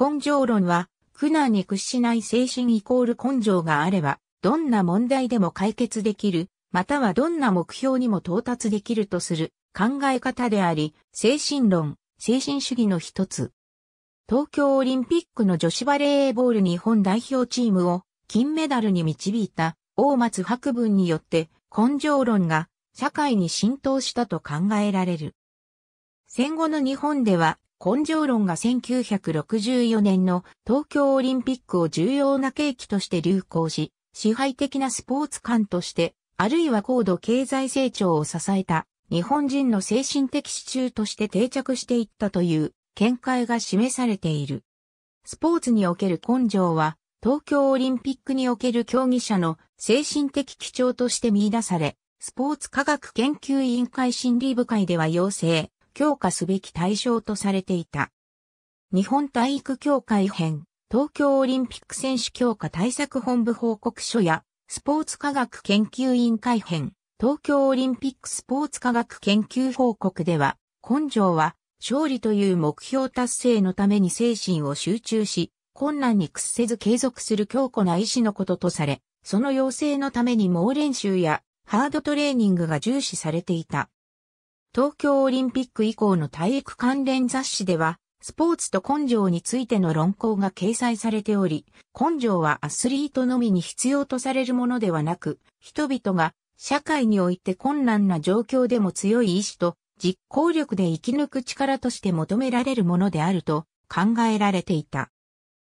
根性論は、苦難に屈しない精神イコール根性があれば、どんな問題でも解決できる、またはどんな目標にも到達できるとする考え方であり、精神論、精神主義の一つ。東京オリンピックの女子バレーボール日本代表チームを金メダルに導いた大松博文によって根性論が社会に浸透したと考えられる。戦後の日本では根性論が1964年の東京オリンピックを重要な契機として流行し、支配的なスポーツ観として、あるいは高度経済成長を支えた日本人の精神的支柱として定着していったという見解が示されている。スポーツにおける根性は、東京オリンピックにおける競技者の精神的基調として見出され、スポーツ科学研究委員会審理部会では要請、強化すべき対象とされていた。日本体育協会編、東京オリンピック選手強化対策本部報告書や、スポーツ科学研究委員会編、東京オリンピックスポーツ科学研究報告では、根性は勝利という目標達成のために精神を集中し、困難に屈せず継続する強固な意志のこととされ、その要請のために猛練習やハードトレーニングが重視されていた。東京オリンピック以降の体育関連雑誌では、スポーツと根性についての論考が掲載されており、根性はアスリートのみに必要とされるものではなく、人々が社会において困難な状況でも強い意志と実行力で生き抜く力として求められるものであると考えられていた。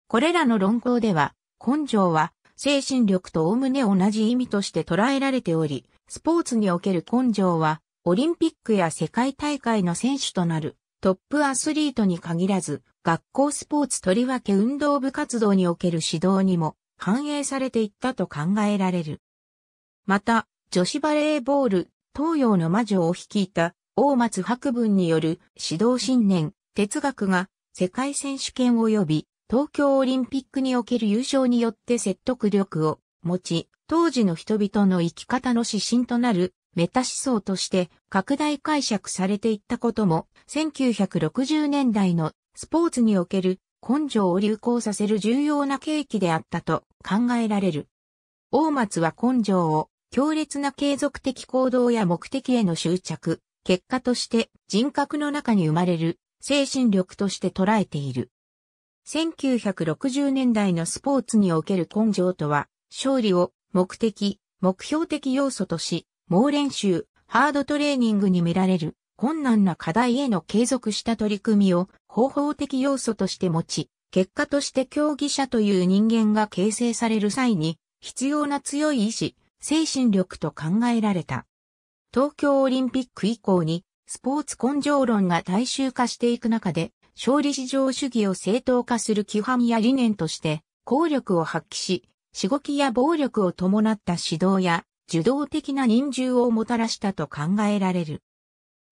これらの論考では、根性は精神力と概ね同じ意味として捉えられており、スポーツにおける根性は、オリンピックや世界大会の選手となるトップアスリートに限らず、学校スポーツとりわけ運動部活動における指導にも反映されていったと考えられる。また、女子バレーボール、東洋の魔女を率いた大松博文による指導信念、哲学が世界選手権及び東京オリンピックにおける優勝によって説得力を持ち、当時の人々の生き方の指針となるメタ思想として拡大解釈されていったことも、1960年代のスポーツにおける根性を流行させる重要な契機であったと考えられる。大松は根性を強烈な継続的行動や目的への執着、結果として人格の中に生まれる精神力として捉えている。1960年代のスポーツにおける根性とは、勝利を目的、目標的要素とし、猛練習、ハードトレーニングに見られる困難な課題への継続した取り組みを方法的要素として持ち、結果として競技者という人間が形成される際に必要な強い意志、精神力と考えられた。東京オリンピック以降にスポーツ根性論が大衆化していく中で、勝利至上主義を正当化する規範や理念として、効力を発揮し、仕事や暴力を伴った指導や受動的な忍従をもたらしたと考えられる。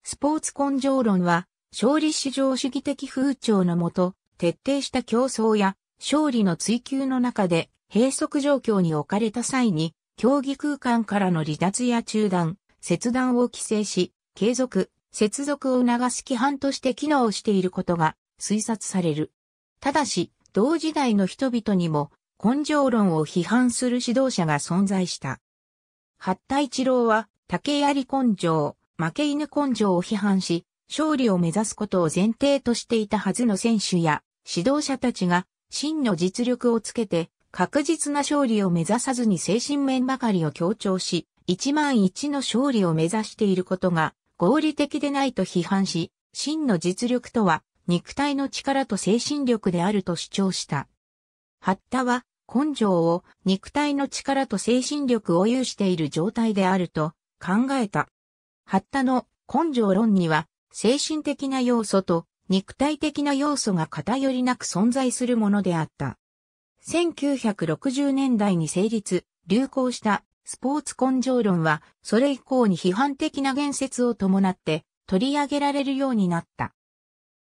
スポーツ根性論は、勝利至上主義的風潮のもと、徹底した競争や勝利の追求の中で閉塞状況に置かれた際に、競技空間からの離脱や中断、切断を規制し、継続、接続を促す規範として機能していることが推察される。ただし、同時代の人々にも根性論を批判する指導者が存在した。八田一郎は竹槍根性、負け犬根性を批判し、勝利を目指すことを前提としていたはずの選手や指導者たちが真の実力をつけて確実な勝利を目指さずに精神面ばかりを強調し、一万一の勝利を目指していることが合理的でないと批判し、真の実力とは肉体の力と精神力であると主張した。八田は根性を肉体の力と精神力を有している状態であると考えた。八田の根性論には精神的な要素と肉体的な要素が偏りなく存在するものであった。1960年代に成立、流行したスポーツ根性論は、それ以降に批判的な言説を伴って取り上げられるようになった。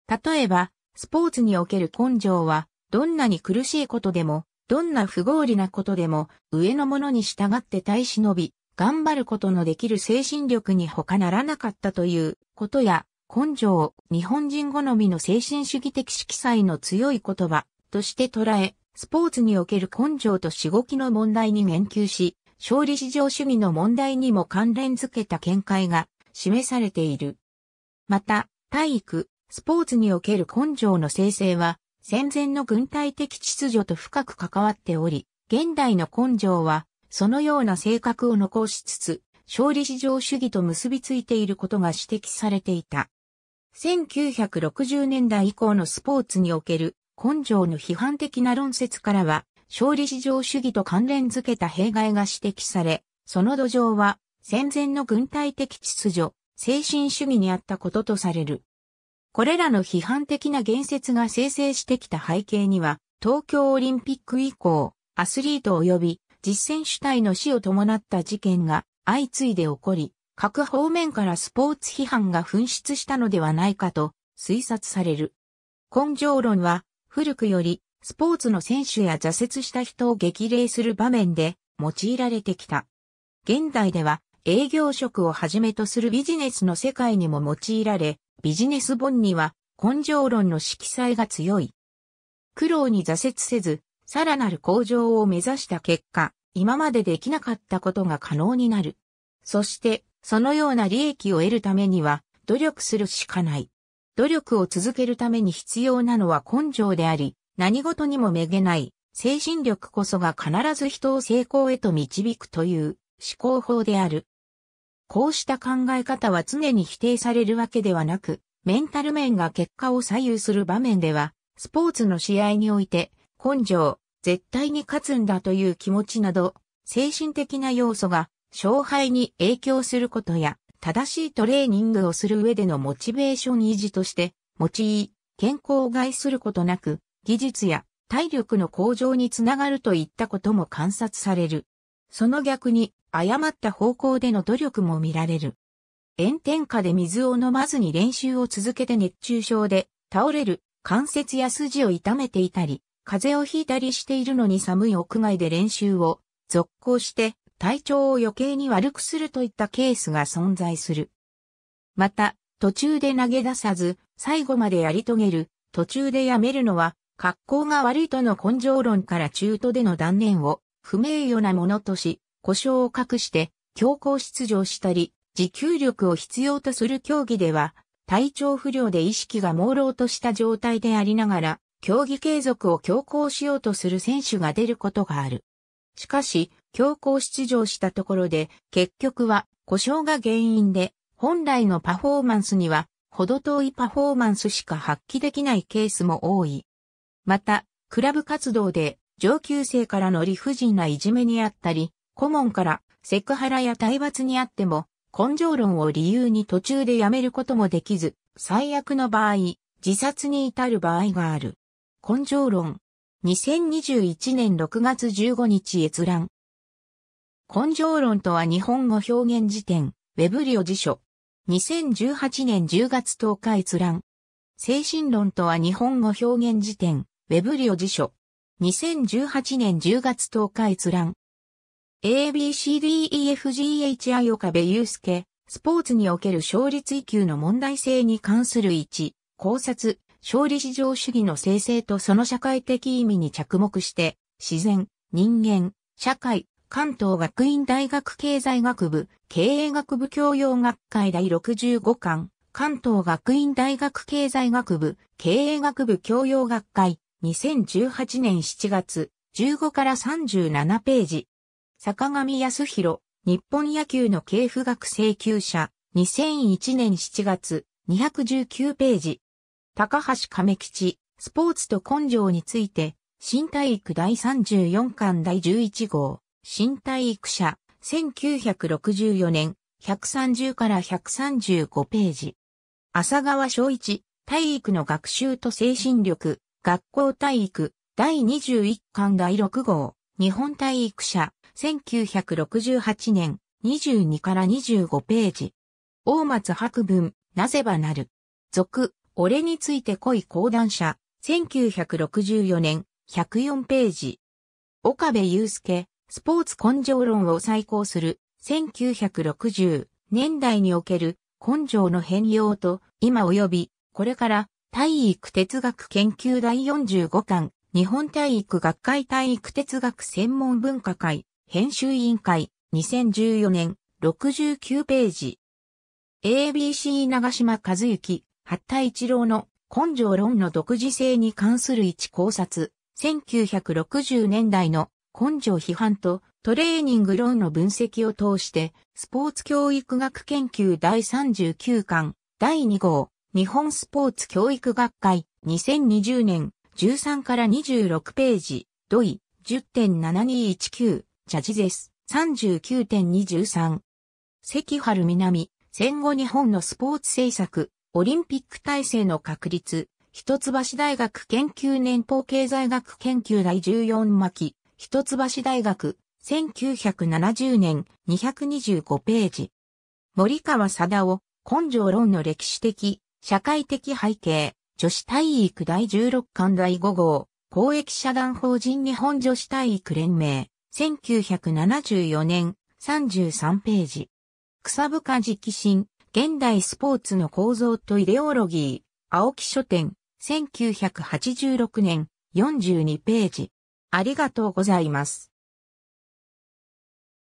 例えば、スポーツにおける根性は、どんなに苦しいことでも、どんな不合理なことでも、上のものに従って耐え忍び、頑張ることのできる精神力に他ならなかったということや、根性、日本人好みの精神主義的色彩の強い言葉、として捉え、スポーツにおける根性としごきの問題に言及し、勝利至上主義の問題にも関連づけた見解が示されている。また、体育、スポーツにおける根性の生成は、戦前の軍隊的秩序と深く関わっており、現代の根性は、そのような性格を残しつつ、勝利至上主義と結びついていることが指摘されていた。1960年代以降のスポーツにおける根性の批判的な論説からは、勝利至上主義と関連づけた弊害が指摘され、その土壌は戦前の軍隊的秩序、精神主義にあったこととされる。これらの批判的な言説が生成してきた背景には、東京オリンピック以降、アスリート及び実践主体の死を伴った事件が相次いで起こり、各方面からスポーツ批判が噴出したのではないかと推察される。根性論は古くよりスポーツの選手や挫折した人を激励する場面で用いられてきた。現代では営業職をはじめとするビジネスの世界にも用いられ、ビジネス本には根性論の色彩が強い。苦労に挫折せず、さらなる向上を目指した結果、今までできなかったことが可能になる。そして、そのような利益を得るためには、努力するしかない。努力を続けるために必要なのは根性であり、何事にもめげない、精神力こそが必ず人を成功へと導くという思考法である。こうした考え方は常に否定されるわけではなく、メンタル面が結果を左右する場面では、スポーツの試合において、根性、絶対に勝つんだという気持ちなど、精神的な要素が勝敗に影響することや、正しいトレーニングをする上でのモチベーション維持として、用い、健康を害することなく、技術や体力の向上につながるといったことも観察される。その逆に、誤った方向での努力も見られる。炎天下で水を飲まずに練習を続けて熱中症で倒れる関節や筋を痛めていたり、風邪をひいたりしているのに寒い屋外で練習を続行して体調を余計に悪くするといったケースが存在する。また、途中で投げ出さず、最後までやり遂げる、途中でやめるのは、格好が悪いとの根性論から中途での断念を不名誉なものとし、故障を隠して強行出場したり、持久力を必要とする競技では、体調不良で意識が朦朧とした状態でありながら、競技継続を強行しようとする選手が出ることがある。しかし、強行出場したところで、結局は故障が原因で、本来のパフォーマンスには、程遠いパフォーマンスしか発揮できないケースも多い。また、クラブ活動で上級生からの理不尽ないじめにあったり、顧問からセクハラや体罰にあっても、根性論を理由に途中でやめることもできず、最悪の場合、自殺に至る場合がある。根性論。2021年6月15日閲覧。根性論とは日本語表現辞典、ウェブリオ辞書。2018年10月10日閲覧。精神論とは日本語表現辞典、ウェブリオ辞書。2018年10月10日閲覧。ABCDEFGHI 岡部祐介、スポーツにおける勝利追求の問題性に関する1、考察、勝利至上主義の生成とその社会的意味に着目して、自然、人間、社会、関東学院大学経済学部、経営学部教養学会第65巻、関東学院大学経済学部、経営学部教養学会、2018年7月、15から37ページ。坂上康弘、日本野球の系譜学請求者、2001年7月、219ページ。高橋亀吉、スポーツと根性について、新体育第34巻第11号、新体育者、1964年、130から135ページ。浅川昭一、体育の学習と精神力、学校体育、第21巻第6号、日本体育者、1968年、22から25ページ。大松博文、なぜばなる？続、俺について恋講談社、1964年、104ページ。岡部祐介、スポーツ根性論を再考する、1960年代における根性の変容と、今及び、これから、体育哲学研究第45巻、日本体育学会体育哲学専門文化会、編集委員会、2014年、69ページ。ABC 長島和幸、八田一郎の根性論の独自性に関する一考察、1960年代の根性批判とトレーニング論の分析を通して、スポーツ教育学研究第39巻、第2号、日本スポーツ教育学会、2020年、13から26ページ、ドイ、10.7219、チャジゼス、39.23。関春南、戦後日本のスポーツ政策、オリンピック体制の確立、一橋大学研究年俸経済学研究第14巻、一橋大学、1970年、225ページ。森川貞夫、根性論の歴史的、社会的背景、女子体育第16巻第5号、公益社団法人日本女子体育連盟、1974年、33ページ。草深直進、現代スポーツの構造とイデオロギー、青木書店、1986年、42ページ。ありがとうございます。